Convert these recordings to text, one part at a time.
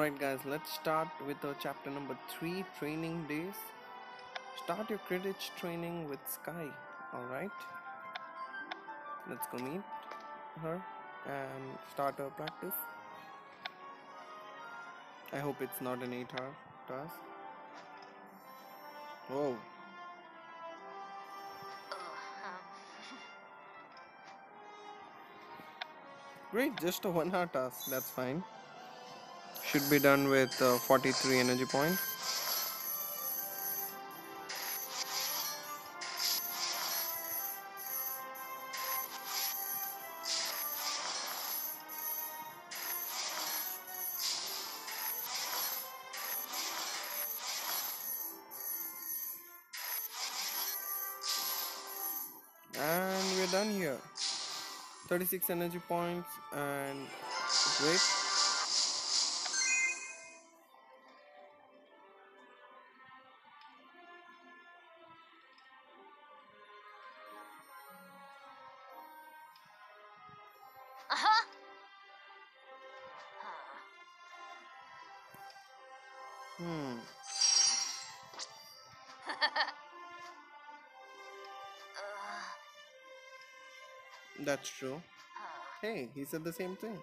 Alright guys, let's start with our chapter number 3, training days. Start your Quidditch training with Skye, alright? Let's go meet her and start our practice. I hope it's not an 8 hour task. Whoa, uh-huh. great, just a 1 hour task, that's fine. Should be done with uh, 43 energy points. And we're done here. 36 energy points and great. Hmm. Uh, That's true. uh, Hey, he said the same thing.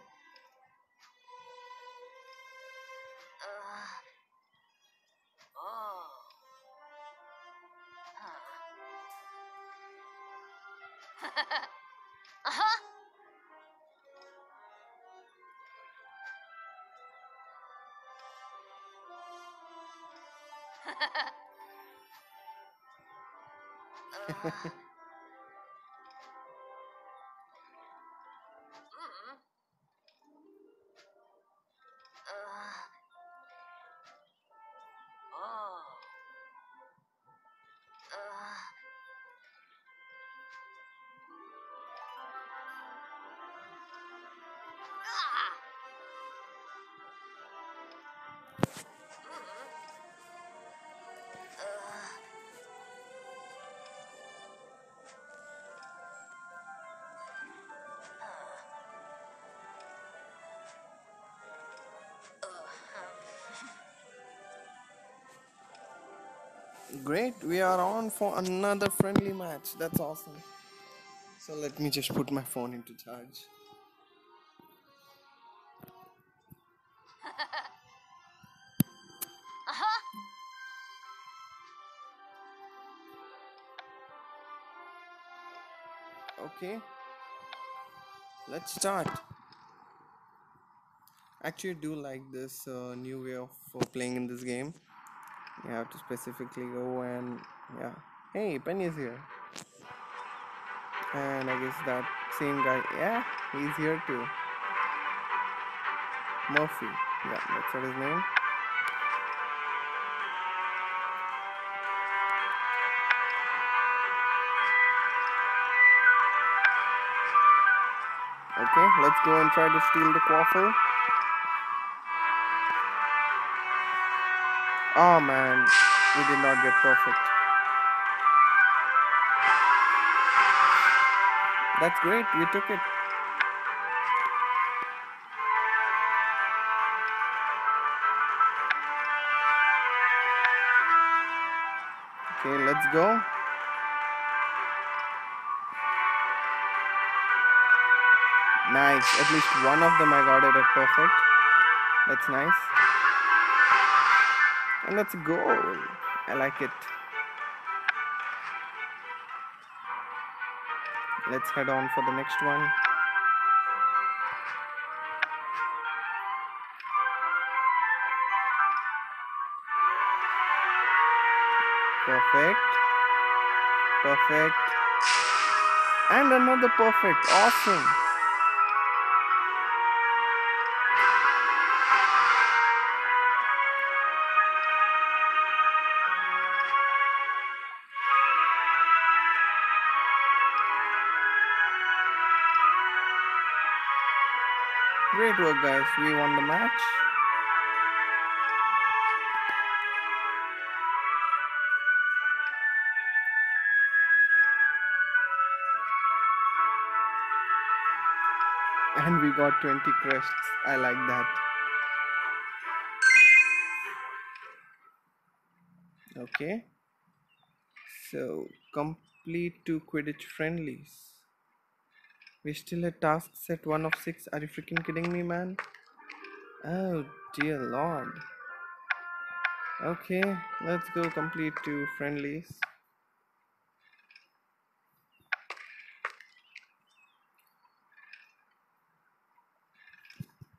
Great, we are on for another friendly match. That's awesome. So let me just put my phone into charge. Uh-huh. Okay, let's start. Actually, I do like this uh, new way of uh, playing in this game. You have to specifically go and yeah. Hey, Penny is here, and I guess that same guy. Yeah, he's here too. Murphy. Yeah, that's what his name. Okay, let's go and try to steal the quaffle. Oh man, we did not get perfect. That's great, we took it. Okay, let's go. Nice. At least one of them I got it at perfect. That's nice. And that's a goal. I like it. Let's head on for the next one. Perfect. Perfect. And another perfect. Awesome. Great work guys, we won the match. And we got 20 crests, I like that. Okay. So complete two Quidditch friendlies. We still had tasks at one of six. Are you freaking kidding me, man? Oh dear lord. Okay, let's go complete two friendlies.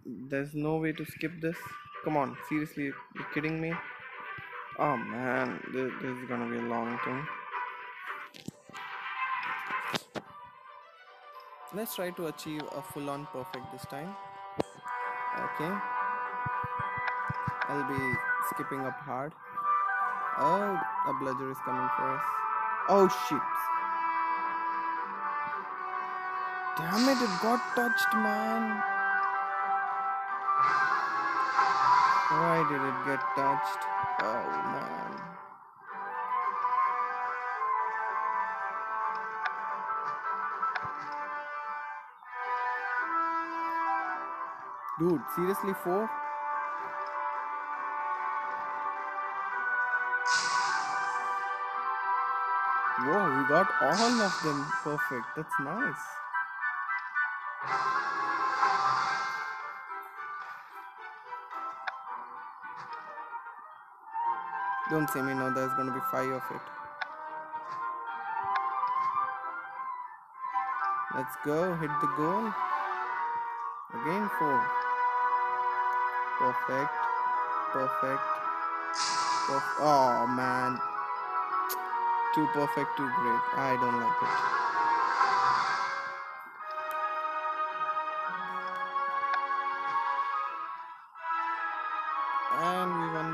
There's no way to skip this. Come on, seriously, you kidding me? Oh man, this, this is gonna be a long thing. Let's try to achieve a full on perfect this time. Okay. I'll be skipping up hard. Oh, a bludger is coming for us. Oh shit. Damn it, it got touched, man. Why did it get touched? Oh man. Dude, seriously, four? Whoa, we got all of them perfect. That's nice. Don't say me now, there's gonna be five of it. Let's go, hit the goal. Again, four. Perfect. Perfect. Perf- oh man. Too perfect, too great. I don't like it. And we won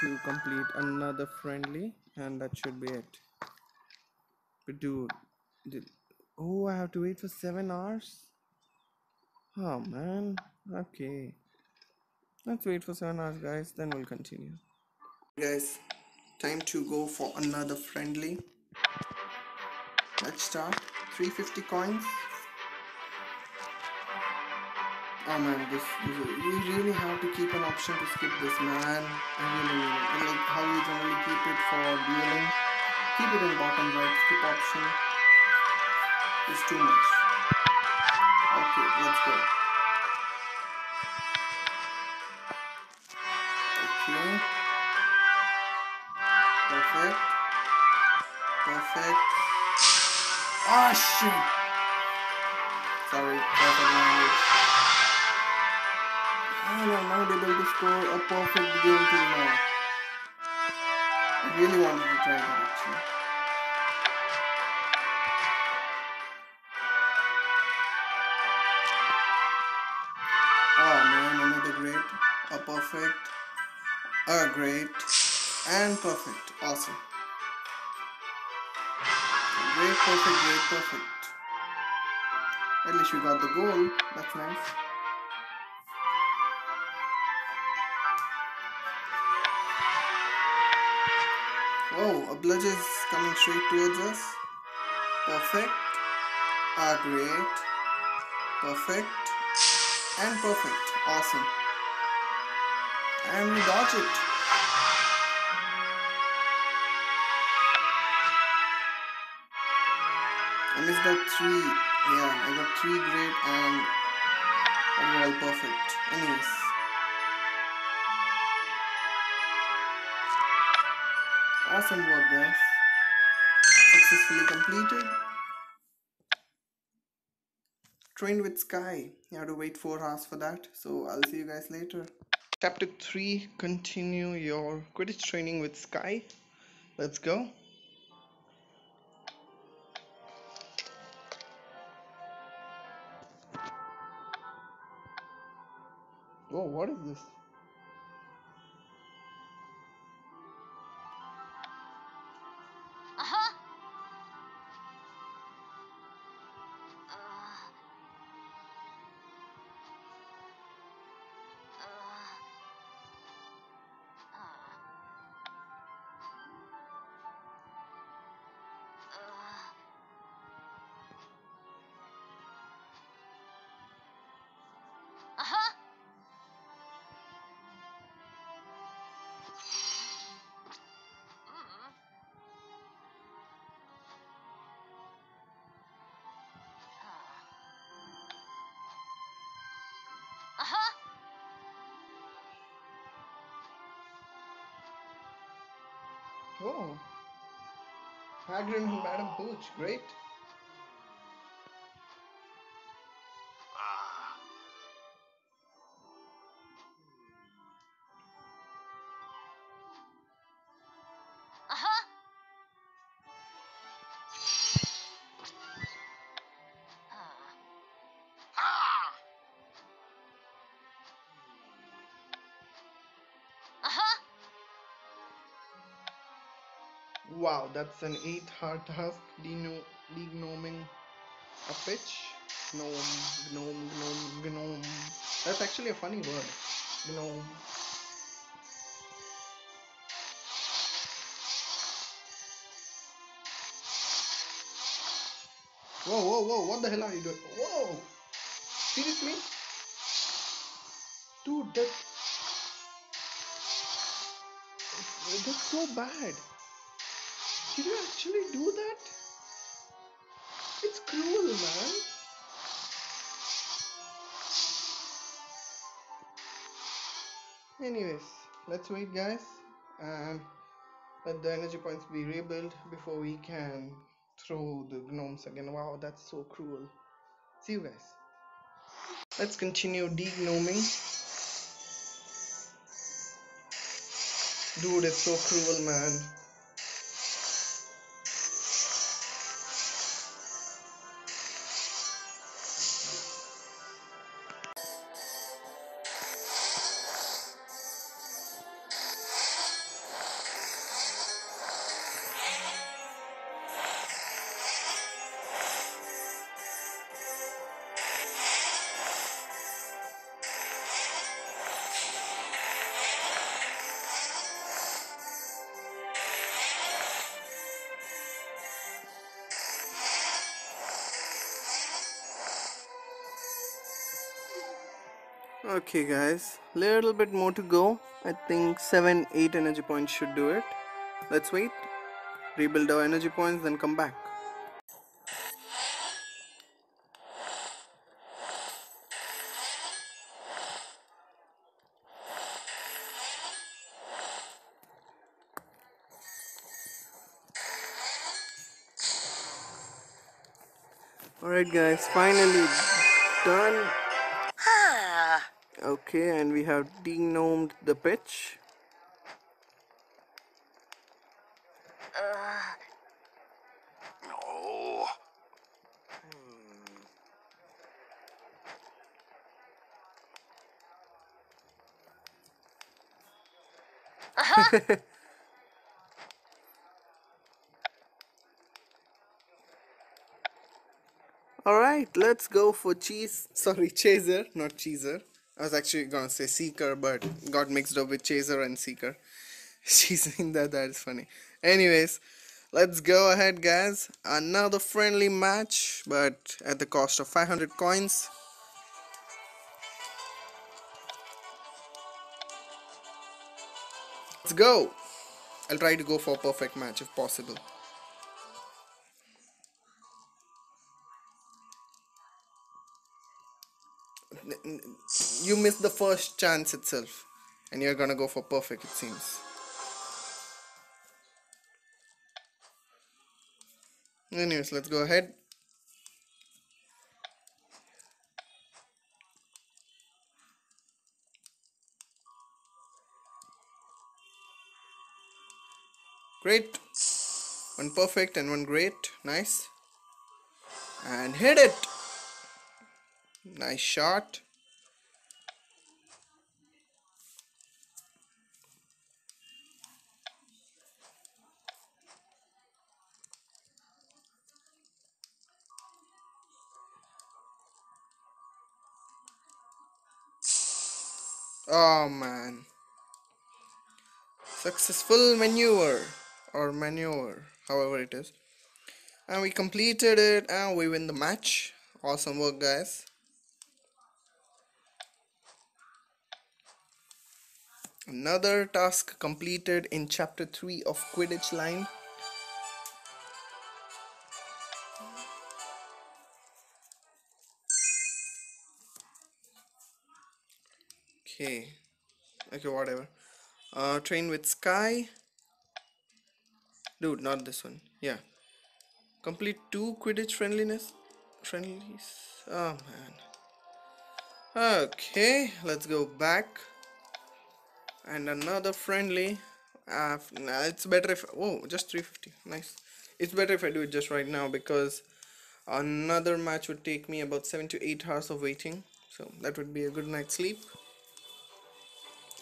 to complete another friendly, and that should be it. But dude, did, oh, I have to wait for seven hours? Oh man, okay. Let's wait for seven hours, guys, then we'll continue. Guys, time to go for another friendly. Let's start. 350 coins. Oh man, this, this you really have to keep an option to skip this, man. I really mean it. Like how you generally keep it for dueling. Keep it in bottom right. Skip option is too much. Okay, let's go. Okay. Perfect. Perfect. Ah shit. Sorry, perfect language. I'm able to score a perfect game till now. I really wanted to try that actually. Oh man, another great, a perfect, a great, and perfect. Awesome. Great, perfect, great, perfect. At least we got the goal. That's nice. Oh, a bludger is coming straight towards us. Perfect. Ah, great. Perfect. And perfect. Awesome. And we dodge it. I missed that three. Yeah, I got three great and overall perfect. Anyways. Awesome work, guys. Successfully completed. Trained with Skye. You have to wait four hours for that. So I'll see you guys later. Chapter 3 Continue your Quidditch training with Skye. Let's go. Oh, what is this? Uh-huh. Oh. Hagrid and Madam Hooch, great. Wow, that's an 8 hard task deno- degnoming a pitch. Gnome, gnome, gnome, gnome. That's actually a funny word. Gnome. Whoa, whoa, whoa, what the hell are you doing? Whoa! Seriously? Dude, that. That's so bad. Did you actually do that? It's cruel, man. Anyways, let's wait, guys, and let the energy points be rebuilt before we can throw the gnomes again. Wow, that's so cruel. See you guys. Let's continue degnoming. Dude, it's so cruel, man. Okay, guys, little bit more to go. I think 7 8 energy points should do it. Let's wait, rebuild our energy points, then come back. Alright, guys, finally done. Okay, and we have degnomed the pitch. Uh. No. Uh-huh. Alright, let's go for cheese. Sorry, chaser, not cheeser. I was actually gonna say seeker, but got mixed up with chaser and seeker. She's in that, that is funny. Anyways, let's go ahead, guys. Another friendly match, but at the cost of 500 coins. Let's go. I'll try to go for a perfect match if possible. You missed the first chance itself and you're gonna go for perfect it seems. Anyways let's go ahead. Great. One perfect and one great. Nice. And hit it nice shot Oh man. Successful maneuver or maneuver, however it is. And we completed it and we win the match. Awesome work, guys. Another task completed in chapter 3 of Quidditch Line. Okay. Okay, whatever. Uh, train with Skye. Dude, not this one. Yeah. Complete two Quidditch friendliness friendlies. Oh man. Okay, let's go back. And another friendly. Uh, it's better if oh just 350. Nice. It's better if I do it just right now because another match would take me about seven to eight hours of waiting. So that would be a good night's sleep.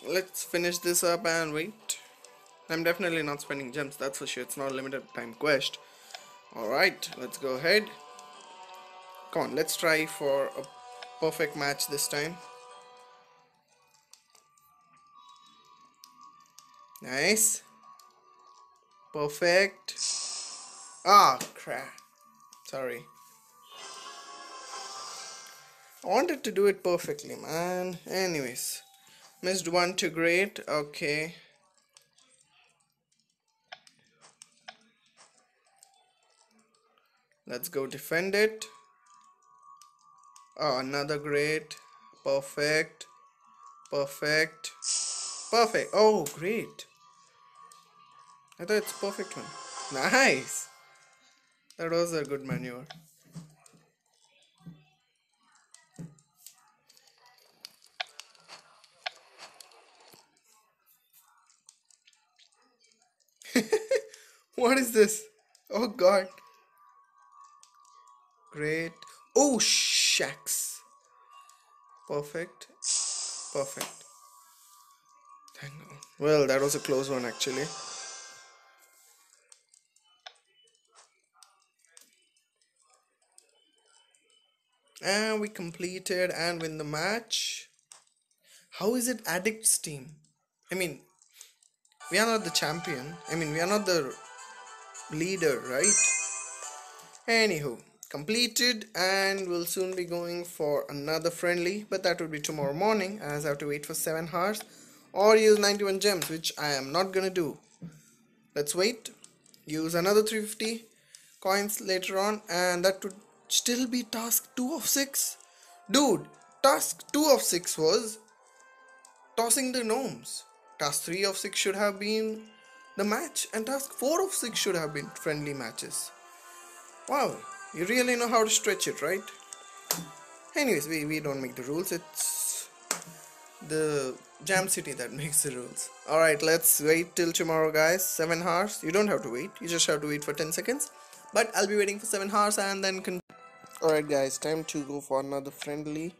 Let's finish this up and wait. I'm definitely not spending gems, that's for sure. It's not a limited time quest. Alright, let's go ahead. Come on, let's try for a perfect match this time. Nice. Perfect. Ah, crap. Sorry. I wanted to do it perfectly, man. Anyways. Missed one to great. Okay. Let's go defend it. Oh, another great. Perfect. Perfect. Perfect. Oh, great. I thought it's perfect one. Nice. That was a good maneuver. what is this? Oh god. Great. Oh shucks. Perfect. Perfect. Well, that was a close one actually. And we completed and win the match. How is it Addict's team? I mean, we are not the champion. I mean, we are not the leader, right? Anywho, completed and we'll soon be going for another friendly, but that will be tomorrow morning as I have to wait for 7 hours or use 91 gems, which I am not gonna do. Let's wait, use another 350 coins later on, and that would still be task 2 of 6. Dude, task 2 of 6 was tossing the gnomes. Task 3 of 6 should have been the match, and task 4 of 6 should have been friendly matches. Wow, you really know how to stretch it, right? Anyways, we, we don't make the rules, it's the Jam City that makes the rules. Alright, let's wait till tomorrow, guys. 7 hours. You don't have to wait, you just have to wait for 10 seconds. But I'll be waiting for 7 hours and then. Alright, guys, time to go for another friendly.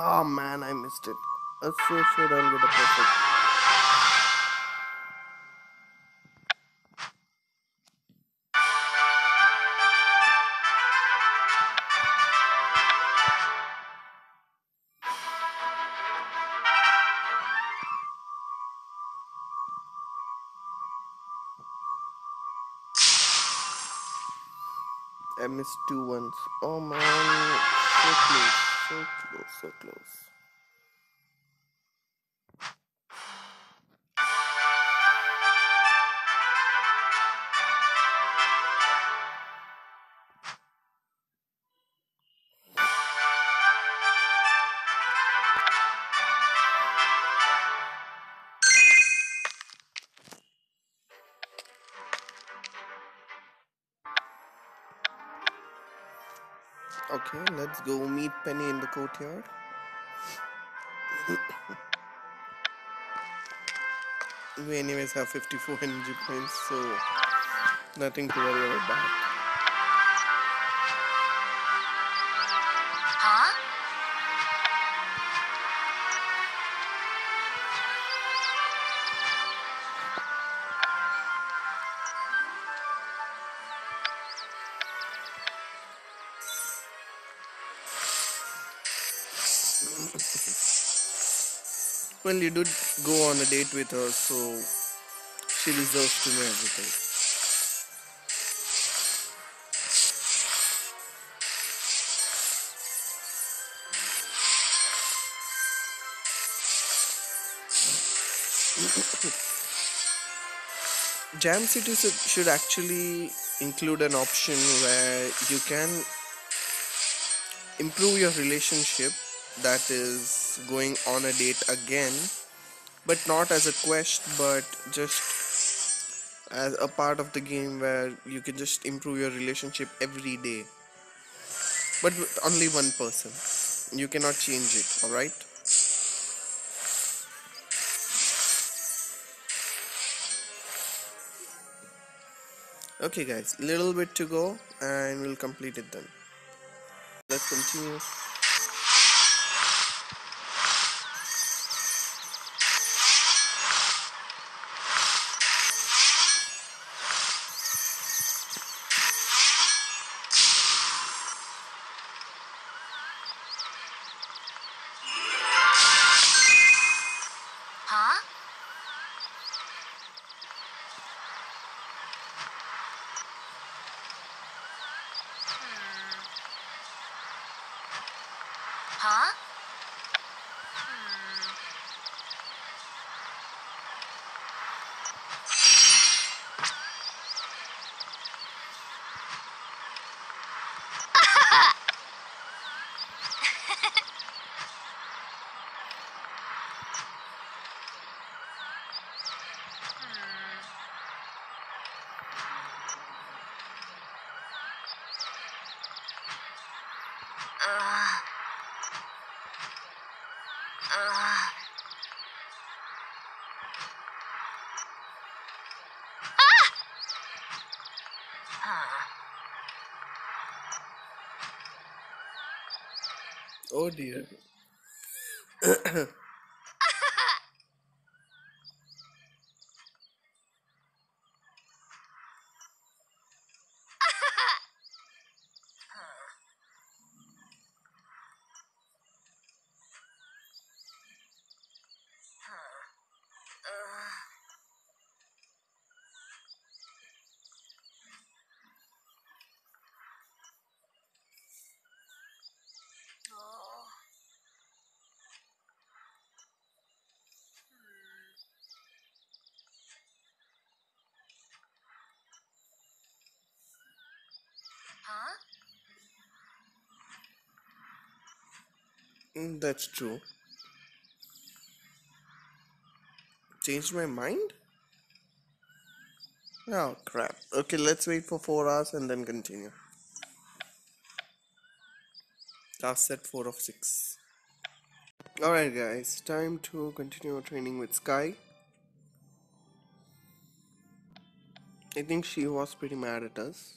Oh man, I missed it. Let's so sure I'll get a perfect. I missed two ones. Oh man, so close, so close, so close. Let's go meet Penny in the courtyard. We anyways have 54 energy points, so nothing to worry about You did go on a date with her, so she deserves to know everything. Jam City should actually include an option where you can improve your relationship that is going on a date again but not as a quest but just as a part of the game where you can just improve your relationship every day but with only one person. You cannot change it all right? Okay guys little bit to go and we'll complete it then. Let's continue oh dear Mm, that's true. Changed my mind? Oh crap. Okay let's wait for four hours and then continue. Task set four of six. Alright guys. Time to continue training with sky. I think she was pretty mad at us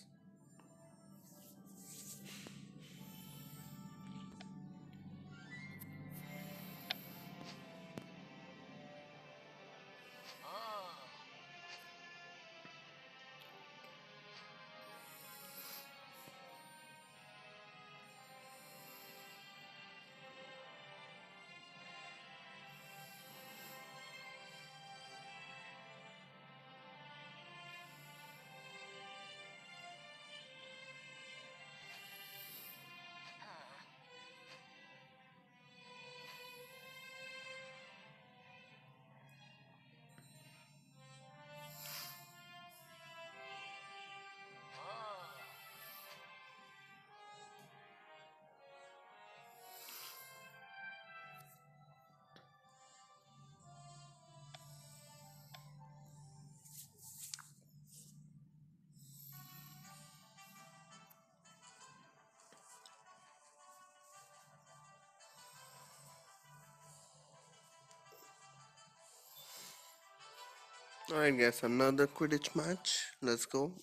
Alright, guys, another Quidditch match. Let's go.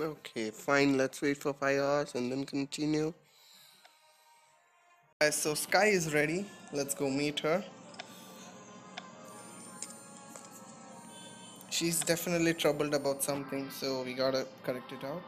Okay, fine. Let's wait for five hours and then continue. Guys, so Skye is ready. Let's go meet her. She's definitely troubled about something, so we gotta correct it out.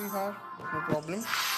A sweetheart, no problem.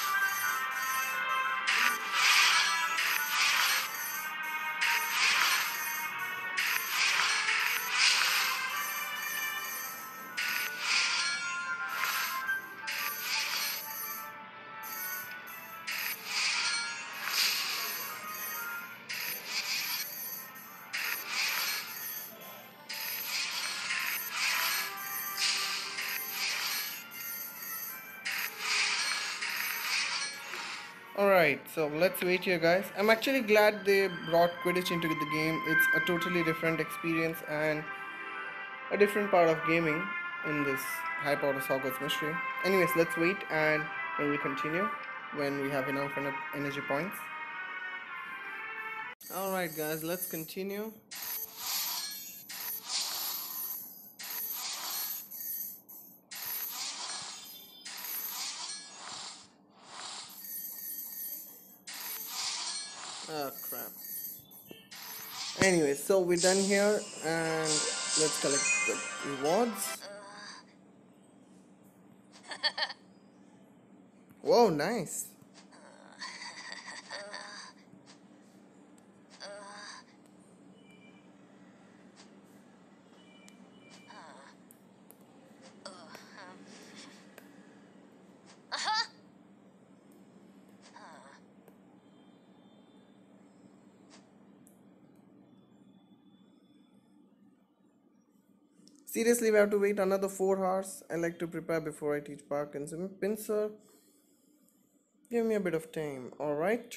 Alright, so let's wait here, guys. I'm actually glad they brought Quidditch into the game. It's a totally different experience and a different part of gaming in this Potter Hogwarts mystery. Anyways, let's wait and we will continue when we have enough energy points. Alright, guys, let's continue. So we're done here and let's collect the rewards. Uh. Whoa, nice. Seriously, we have to wait another 4 hours. I like to prepare before I teach Parkin's. Pincer, Give me a bit of time, alright?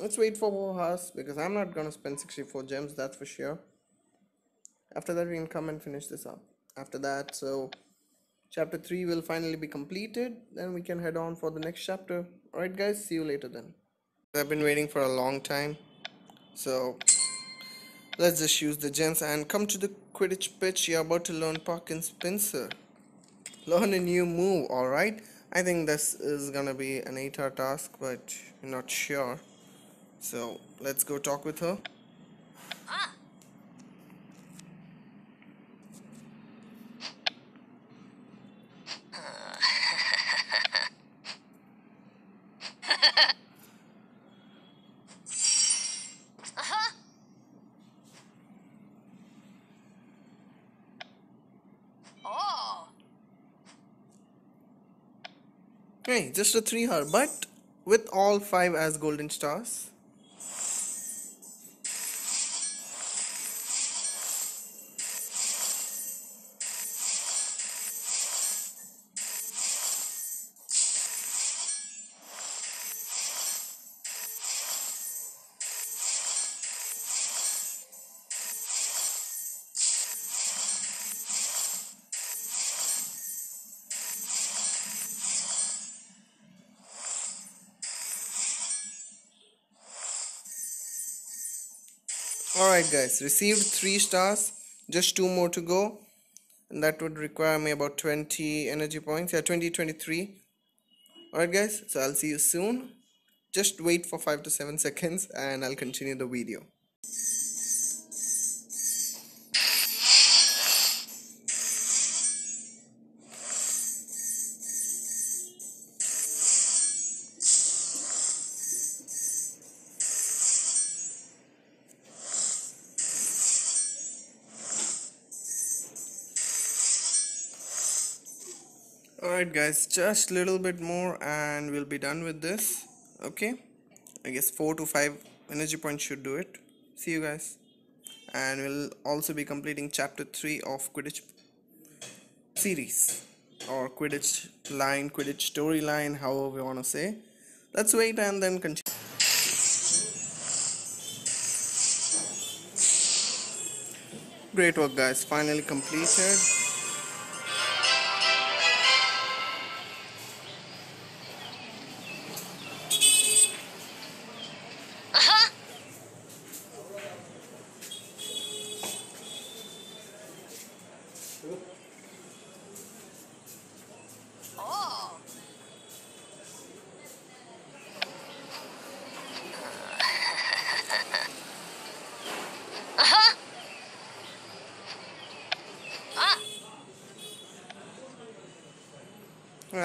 Let's wait for us because I'm not gonna spend 64 gems, that's for sure. After that, we can come and finish this up. After that, so chapter 3 will finally be completed, then we can head on for the next chapter. Alright, guys, see you later then. I've been waiting for a long time, so let's just use the gems and come to the Quidditch pitch. You're about to learn Parkin's Pincer. Learn a new move, alright? I think this is gonna be an 8 hour task, but I'm not sure. So let's go talk with her. Hey, just a 3 hour, but with all 5 as golden stars. Guys, received 3 stars, just 2 more to go. And that would require me about 20 energy points, yeah 20, 23. Alright guys, so I'll see you soon. Just wait for 5 to 7 seconds and I'll continue the video. Guys, just little bit more and we'll be done with this. Okay. I guess 4 to 5 energy points should do it. See you guys. And we'll also be completing chapter 3 of Quidditch series. Or Quidditch line, Quidditch storyline, however you want to say. Let's wait and then continue. Great work guys, finally completed.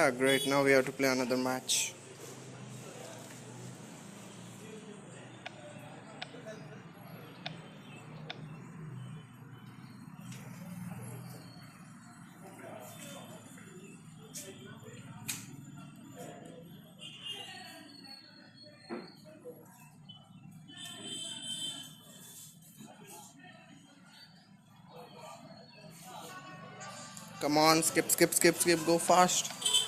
Ah, great. Now we have to play another match. Come on, skip, skip, skip, skip, go fast.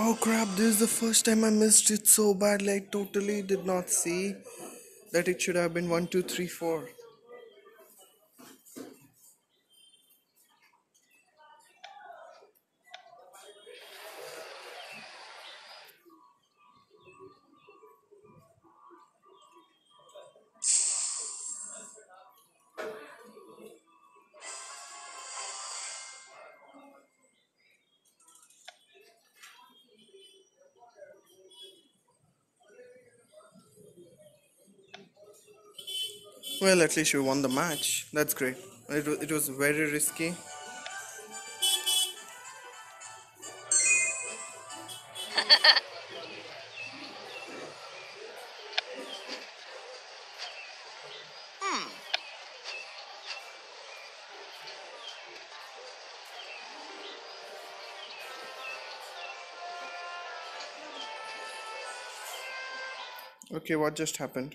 Oh crap, this is the first time I missed it so badly. I totally did not see that it should have been 1, 2, 3, 4. Well, at least you won the match. That's great. It, wa- it was very risky. Hmm. Okay, what just happened?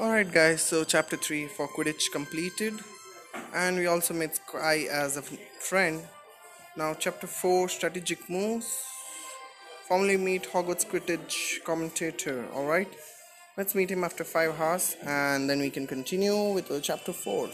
Alright, guys, so chapter 3 for Quidditch completed, and we also made Skye as a friend. Now, chapter 4 strategic moves. Formally meet Hogwarts Quidditch commentator. Alright, let's meet him after 5 hours, and then we can continue with chapter 4.